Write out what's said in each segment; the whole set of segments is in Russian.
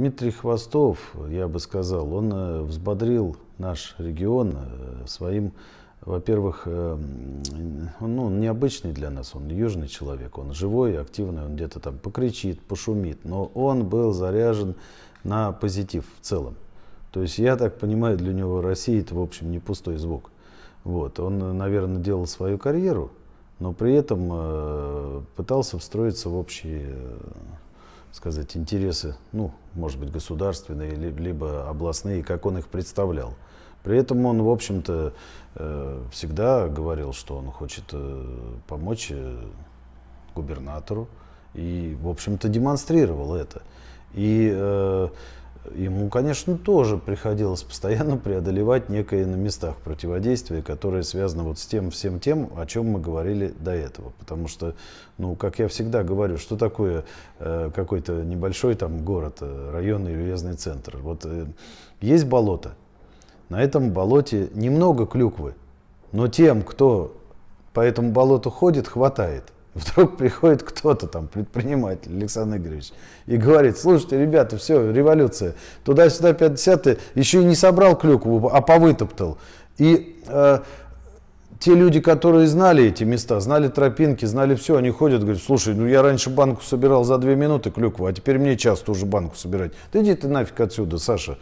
Дмитрий Хвостов, я бы сказал, он э, взбодрил наш регион э, своим, во-первых, э, ну, необычный для нас, он южный человек, он живой, активный, он где-то там покричит, пошумит, но он был заряжен на позитив в целом. То есть я так понимаю, для него Россия это, в общем, не пустой звук. Вот. Он, наверное, делал свою карьеру, но при этом пытался встроиться в общие э, сказать, интересы, ну, может быть, государственные, либо областные, как он их представлял. При этом он, в общем-то, э, всегда говорил, что он хочет э, помочь э, губернатору, и, в общем-то, демонстрировал это. И Ему, конечно, тоже приходилось постоянно преодолевать некое на местах противодействие, которое связано вот с тем всем тем, о чем мы говорили до этого. Потому что, ну, как я всегда говорю, что такое э, какой-то небольшой там город, э, районный или уездный центр. Вот э, есть болото, на этом болоте немного клюквы, но тем, кто по этому болоту ходит, хватает – Вдруг приходит кто-то там, предприниматель Александр Игоревич, и говорит, слушайте, ребята, все, революция, туда-сюда 50 еще и не собрал клюкву, а повытоптал. И э, те люди, которые знали эти места, знали тропинки, знали все, они ходят, говорят, слушай, ну я раньше банку собирал за две минуты клюкву, а теперь мне часто уже банку собирать. Да иди ты нафиг отсюда, Саша.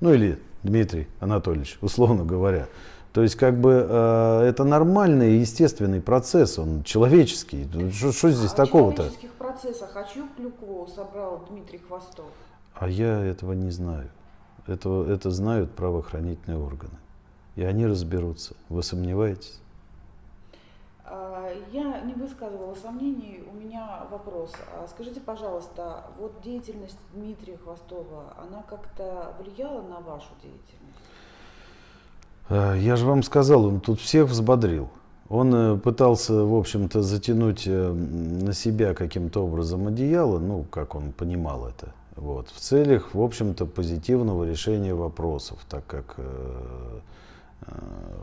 Ну или Дмитрий Анатольевич, условно говоря. То есть как бы э, это нормальный, естественный процесс, он человеческий. Что здесь а такого-то? В человеческих процессах хочу клюкву собрал Дмитрий Хвостов. А я этого не знаю. Это, это знают правоохранительные органы. И они разберутся. Вы сомневаетесь? А, я не высказывала сомнений. У меня вопрос. А скажите, пожалуйста, вот деятельность Дмитрия Хвостова, она как-то влияла на вашу деятельность? Э, я же вам сказал, он тут всех взбодрил. Он э, пытался, в общем-то, затянуть э, на себя каким-то образом одеяло, ну, как он понимал это, вот, в целях, в общем-то, позитивного решения вопросов, так как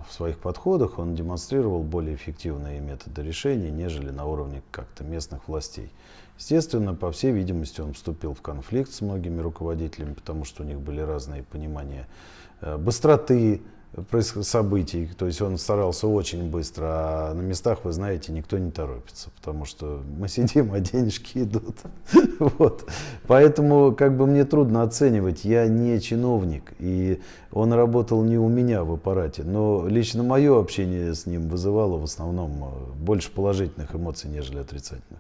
в своих подходах он демонстрировал более эффективные методы решения, нежели на уровне как-то местных властей. Естественно, по всей видимости, он вступил в конфликт с многими руководителями, потому что у них были разные понимания быстроты, событий. То есть он старался очень быстро, а на местах, вы знаете, никто не торопится, потому что мы сидим, а денежки идут. вот. Поэтому как бы мне трудно оценивать, я не чиновник, и он работал не у меня в аппарате, но лично мое общение с ним вызывало в основном э, больше положительных эмоций, нежели отрицательных.